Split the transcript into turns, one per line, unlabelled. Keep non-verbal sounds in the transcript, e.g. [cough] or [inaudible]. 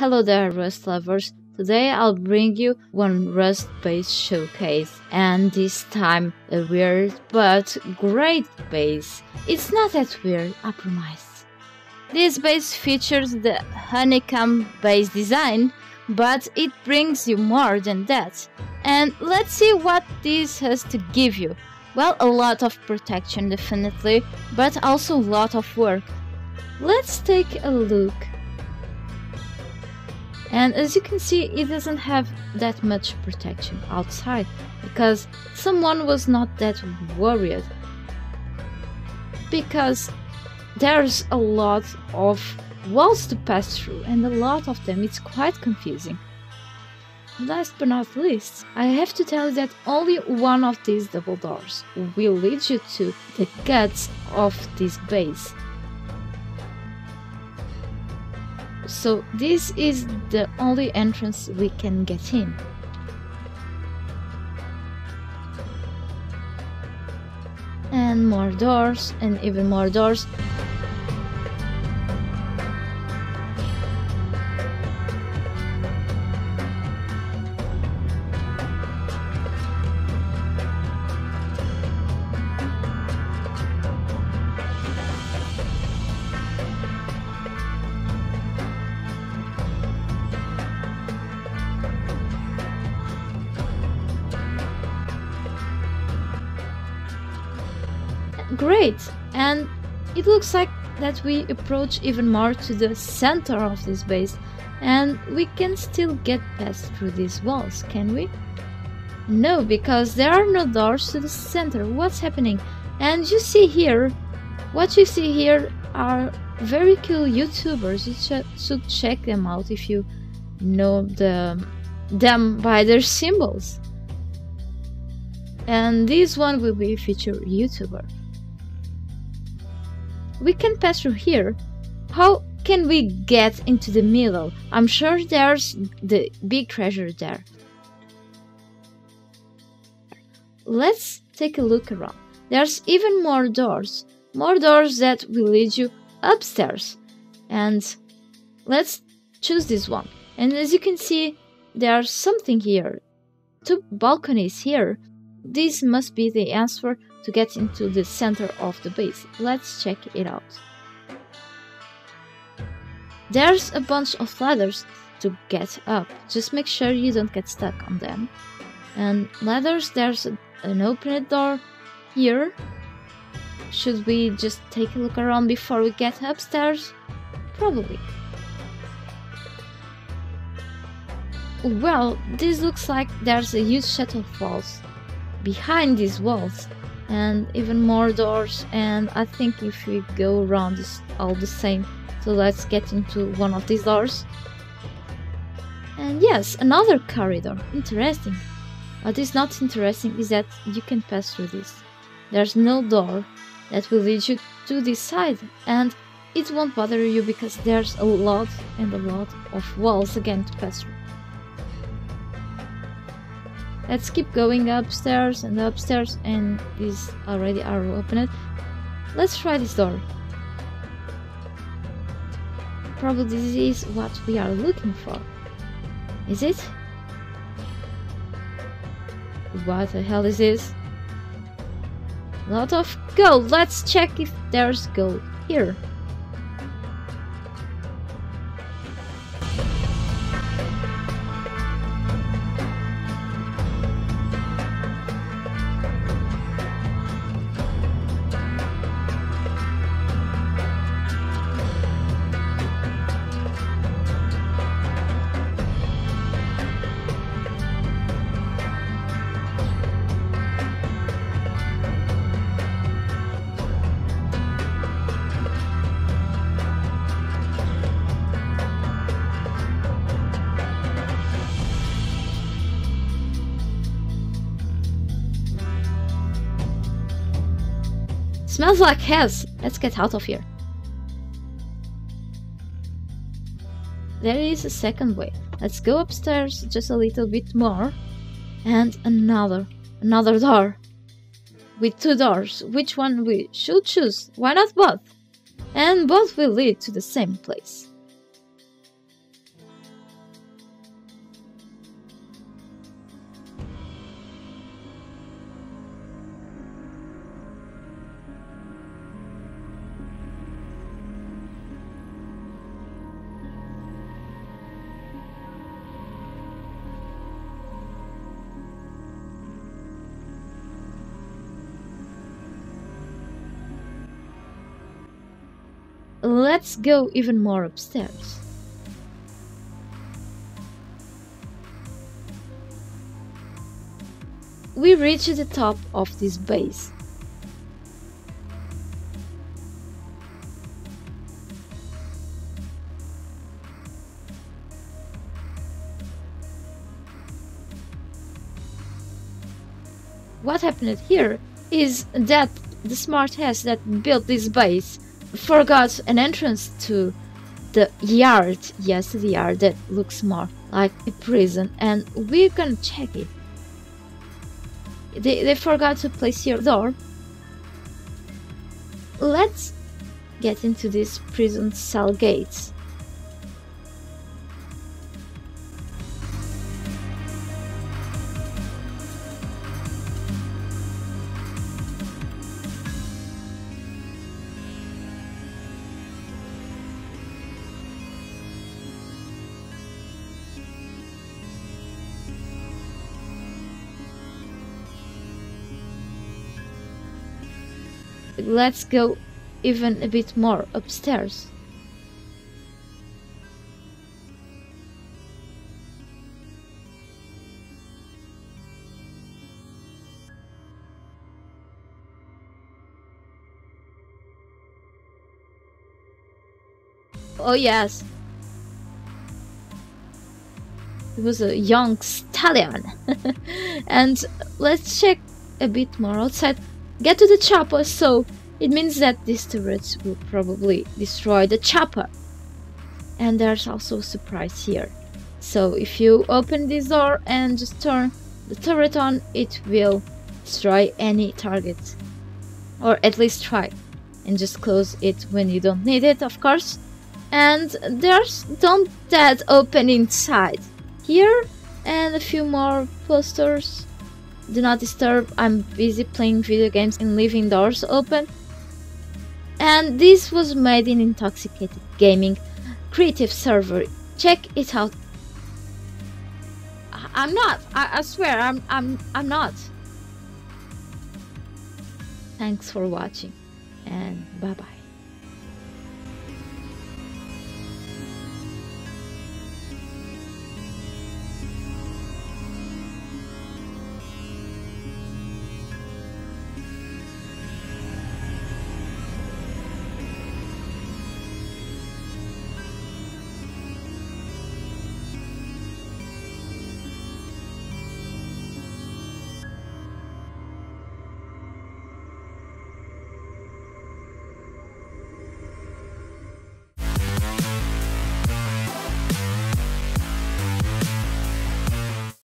Hello there, Rust lovers. Today I'll bring you one Rust base showcase, and this time a weird but great base. It's not that weird, I promise. This base features the honeycomb base design, but it brings you more than that. And let's see what this has to give you. Well, a lot of protection definitely, but also a lot of work. Let's take a look and as you can see it doesn't have that much protection outside because someone was not that worried because there's a lot of walls to pass through and a lot of them it's quite confusing. Last but not least i have to tell you that only one of these double doors will lead you to the guts of this base so this is the only entrance we can get in. And more doors and even more doors Great! And it looks like that we approach even more to the center of this base and we can still get past through these walls, can we? No, because there are no doors to the center. What's happening? And you see here, what you see here are very cool YouTubers. You should check them out if you know the, them by their symbols. And this one will be a featured YouTuber we can pass through here. How can we get into the middle? I'm sure there's the big treasure there. Let's take a look around. There's even more doors. More doors that will lead you upstairs. And let's choose this one. And as you can see, there's something here. Two balconies here. This must be the answer to get into the center of the base. Let's check it out. There's a bunch of ladders to get up. Just make sure you don't get stuck on them. And ladders, there's an open door here. Should we just take a look around before we get upstairs? Probably. Well, this looks like there's a huge set of walls behind these walls and even more doors and I think if we go around it's all the same. So let's get into one of these doors. And yes another corridor. Interesting. What is not interesting is that you can pass through this. There's no door that will lead you to this side and it won't bother you because there's a lot and a lot of walls again to pass through Let's keep going upstairs and upstairs and these already are opened. Let's try this door. Probably this is what we are looking for. Is it? What the hell is this? Lot of gold. Let's check if there's gold here. Smells like hell. Let's get out of here. There is a second way. Let's go upstairs just a little bit more. And another, another door. With two doors. Which one we should choose? Why not both? And both will lead to the same place. Let's go even more upstairs. We reach the top of this base. What happened here is that the smart ass that built this base forgot an entrance to the yard. Yes, the yard that looks more like a prison, and we're gonna check it. They, they forgot to place your door. Let's get into this prison cell gates. Let's go even a bit more upstairs. Oh yes. It was a young stallion. [laughs] and let's check a bit more outside. Get to the chopper, so it means that these turrets will probably destroy the chopper. And there's also a surprise here. So if you open this door and just turn the turret on, it will destroy any target. Or at least try. And just close it when you don't need it, of course. And there's don't that open inside. Here and a few more posters do not disturb, I'm busy playing video games and leaving doors open. And this was made in Intoxicated Gaming creative server. Check it out. I'm not. I, I swear, I'm I'm I'm not. Thanks for watching and bye bye.